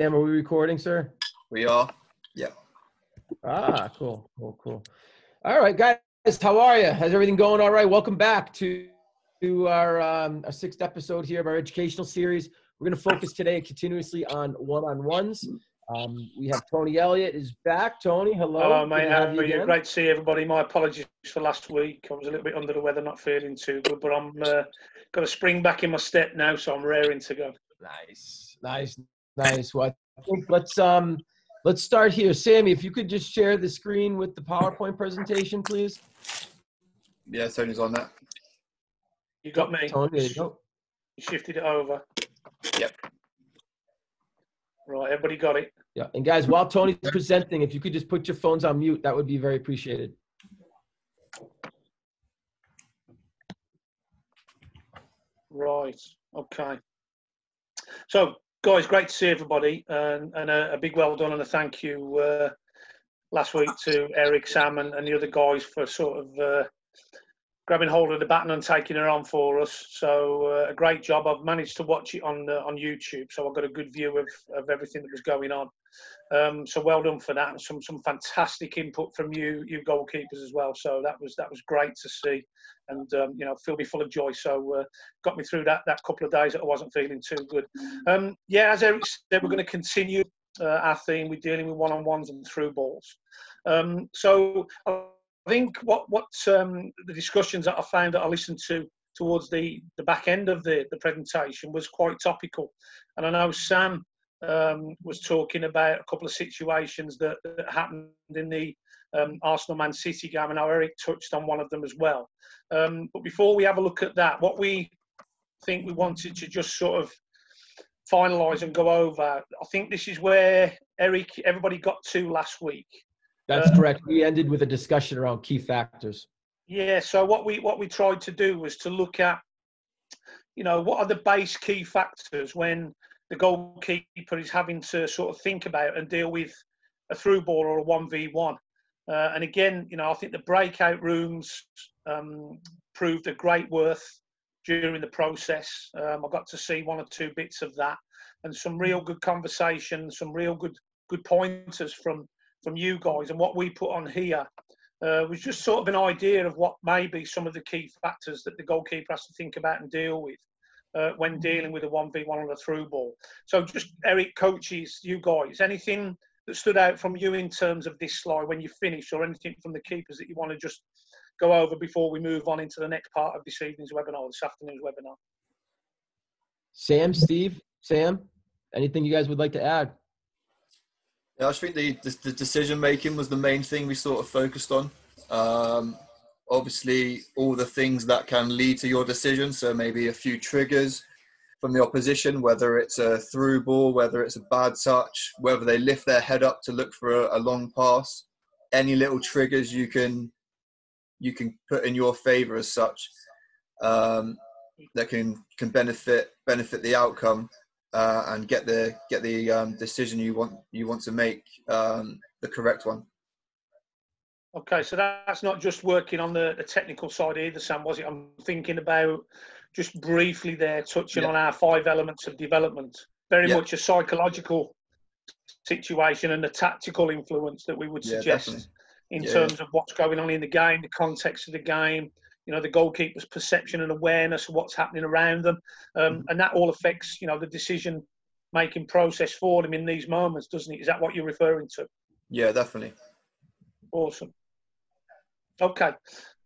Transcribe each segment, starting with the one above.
are we recording, sir? We are. Yeah. Ah, cool, cool, cool. All right, guys, how are you? How's everything going? All right. Welcome back to to our um, our sixth episode here of our educational series. We're going to focus today continuously on one-on-ones. Um, we have Tony Elliott is back. Tony, hello. Hello, mate. How are you? Great to see everybody. My apologies for last week. I was a little bit under the weather, not feeling too good, but I'm uh, got a spring back in my step now, so I'm raring to go. Nice, nice, nice. Well, I think let's um let's start here. Sammy, if you could just share the screen with the PowerPoint presentation, please. Yeah, Tony's on that. You got me. Tony, there you go. You shifted it over. Yep. Right, everybody got it. Yeah, and guys, while Tony's presenting, if you could just put your phones on mute, that would be very appreciated. Right. Okay. So, guys, great to see everybody, and, and a, a big well done and a thank you uh, last week to Eric, Sam, and, and the other guys for sort of uh, grabbing hold of the baton and taking it on for us. So, uh, a great job. I've managed to watch it on on YouTube, so I've got a good view of, of everything that was going on. Um, so, well done for that, and some some fantastic input from you you goalkeepers as well. So that was that was great to see and um, you know filled me full of joy. So uh, got me through that that couple of days that I wasn't feeling too good. Um, yeah, as Eric said, we're going to continue uh, our theme We're dealing with one-on-ones and through balls. Um, so I think what what um, the discussions that I found that I listened to towards the the back end of the the presentation was quite topical, and I know Sam. Um, was talking about a couple of situations that, that happened in the um, Arsenal Man City game, and how Eric touched on one of them as well. Um, but before we have a look at that, what we think we wanted to just sort of finalise and go over, I think this is where Eric, everybody got to last week. That's Uh, correct. We ended with a discussion around key factors. Yeah. So what we what we tried to do was to look at, you know, what are the base key factors when the goalkeeper is having to sort of think about and deal with a through ball or a one v one. Uh, and again, you know, I think the breakout rooms um, proved a great worth during the process. Um, I got to see one or two bits of that, and some real good conversation, some real good good pointers from from you guys. And what we put on here uh, was just sort of an idea of what may be some of the key factors that the goalkeeper has to think about and deal with. Uh, when dealing with a 1v1 on a through ball. So, just Eric, coaches, you guys, anything that stood out from you in terms of this slide when you finish, or anything from the keepers that you want to just go over before we move on into the next part of this evening's webinar, this afternoon's webinar? Sam, Steve, Sam, anything you guys would like to add? Yeah, I just think the, the, the decision making was the main thing we sort of focused on. Um, obviously, all the things that can lead to your decision. So maybe a few triggers from the opposition, whether it's a through ball, whether it's a bad touch, whether they lift their head up to look for a, a long pass. Any little triggers you can you can put in your favour as such um, that can can benefit benefit the outcome uh, and get the get the um, decision you want you want to make um, the correct one. Okay, so that's not just working on the, the technical side either, Sam, was it? I'm thinking about just briefly there, touching Yeah. on our five elements of development. Very Yeah. much a psychological situation and a tactical influence that we would suggest definitely. in Yeah. terms of what's going on in the game, the context of the game, you know, the goalkeeper's perception and awareness of what's happening around them. Um, Mhm. And that all affects, you know, the decision making process for them in these moments, doesn't it? Is that what you're referring to? Yeah, definitely. Awesome. Okay,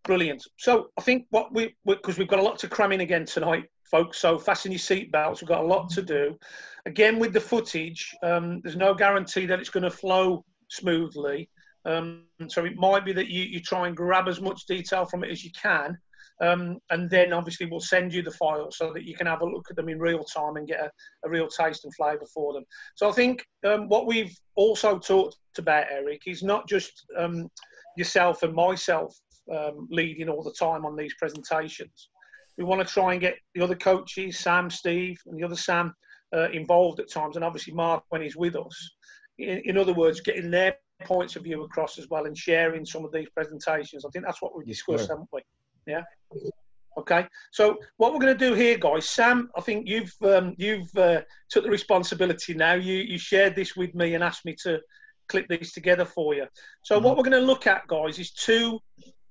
brilliant. So I think what we because we, have got a lot to cram in again tonight, folks. So fasten your seatbelts. We've got a lot to do. Again, with the footage, um, there's no guarantee that it's going to flow smoothly. Um, so it might be that you, you try and grab as much detail from it as you can. Um, and then obviously we'll send you the files so that you can have a look at them in real time and get a, a real taste and flavour for them. So I think um, what we've also talked about, Eric, is not just um, yourself and myself um, leading all the time on these presentations. We want to try and get the other coaches, Sam, Steve, and the other Sam, uh, involved at times, and obviously Mark when he's with us. In, in, other words, getting their points of view across as well and sharing some of these presentations. I think that's what we discussed, haven't we? Yeah. Okay, so what we're going to do here, guys, Sam, I think you've um, you've uh, took the responsibility now. You you shared this with me and asked me to clip these together for you. So mm-hmm. what we're going to look at, guys, is two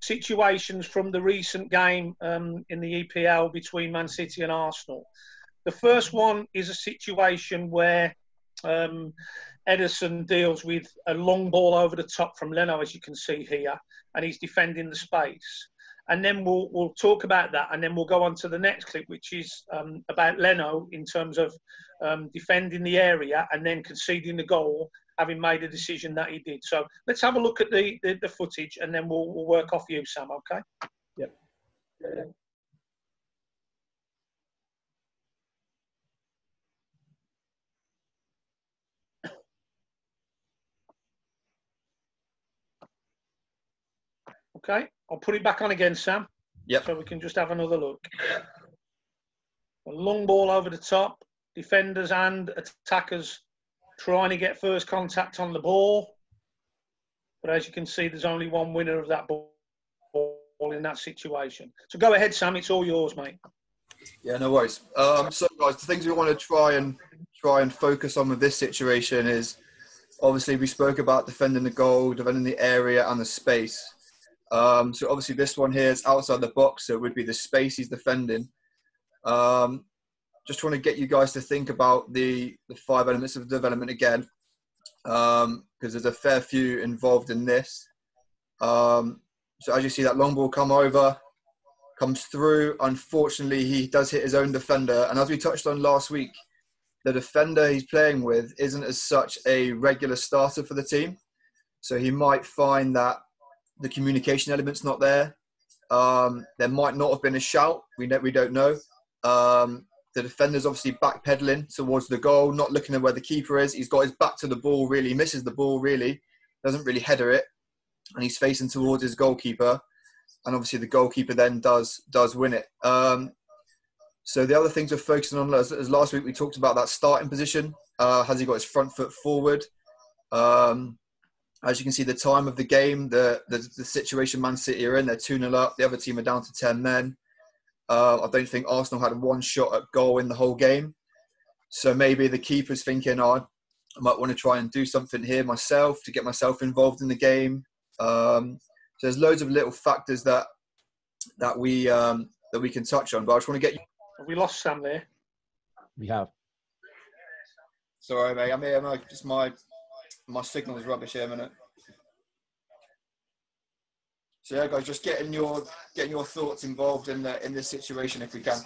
situations from the recent game um, in the EPL between Man City and Arsenal. The first one is a situation where um, Ederson deals with a long ball over the top from Leno, as you can see here, and he's defending the space and then we'll we'll talk about that, and then we'll go on to the next clip, which is um, about Leno in terms of um, defending the area and then conceding the goal, having made a decision that he did. So let's have a look at the the, the footage, and then we'll we'll work off you, Sam. Okay. Yep. Yeah. Okay, I'll put it back on again, Sam. Yep. So we can just have another look. A long ball over the top. Defenders and attackers trying to get first contact on the ball. But as you can see, there's only one winner of that ball in that situation. So go ahead, Sam. It's all yours, mate. Yeah, no worries. Um, so, guys, the things we want to try and try and focus on with this situation is obviously we spoke about defending the goal, defending the area and the space. Um, so obviously this one here is outside the box, so it would be the space he's defending. Um, just want to get you guys to think about the, the five elements of development again, because um, there's a fair few involved in this. Um, so as you see that long ball come over, comes through. Unfortunately, he does hit his own defender. And as we touched on last week, the defender he's playing with isn't as such a regular starter for the team. So he might find that the communication element's not there. Um, there might not have been a shout. We we don't know. Um, the defender's obviously backpedaling towards the goal, not looking at where the keeper is. He's got his back to the ball, really. Misses the ball, really. Doesn't really header it. And he's facing towards his goalkeeper. And obviously the goalkeeper then does does win it. Um, so the other things we're focusing on, as, as, last week we talked about that starting position. Uh, has he got his front foot forward? Um, as you can see, the time of the game, the, the, the situation Man City are in, they're 2 0 up. The other team are down to 10 men. Uh, I don't think Arsenal had one shot at goal in the whole game. So maybe the keeper's thinking, oh, I might want to try and do something here myself to get myself involved in the game. Um, so there's loads of little factors that that we um, that we can touch on. But I just want to get you. Have we lost Sam there? We have. Sorry, mate. I'm here. I'm just my my signal is rubbish here a minute. So yeah, guys, just getting your getting your thoughts involved in the in this situation if we can.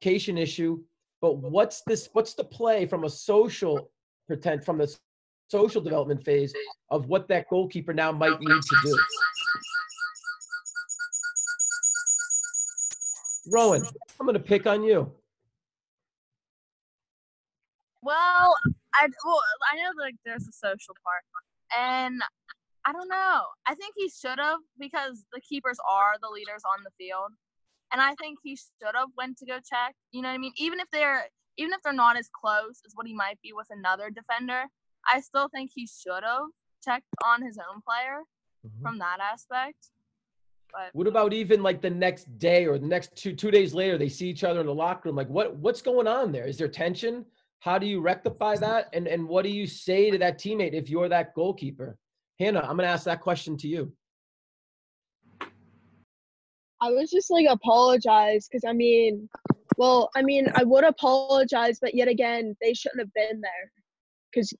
Communication issue, but what's this? What's the play from a social pretend from the social development phase of what that goalkeeper now might need to do? Rowan, I'm going to pick on you. Well, I well I know like there's a social part, and I don't know. I think he should have because the keepers are the leaders on the field, and I think he should have went to go check. You know what I mean? Even if they're even if they're not as close as what he might be with another defender, I still think he should have checked on his own player mm-hmm. from that aspect. But what about even like the next day or the next two two days later, they see each other in the locker room? Like what what's going on there? Is there tension? How do you rectify that? And and what do you say to that teammate if you're that goalkeeper? Hannah, I'm gonna ask that question to you. I was just like apologize because I mean, well, I mean, I would apologize, but yet again, they shouldn't have been there because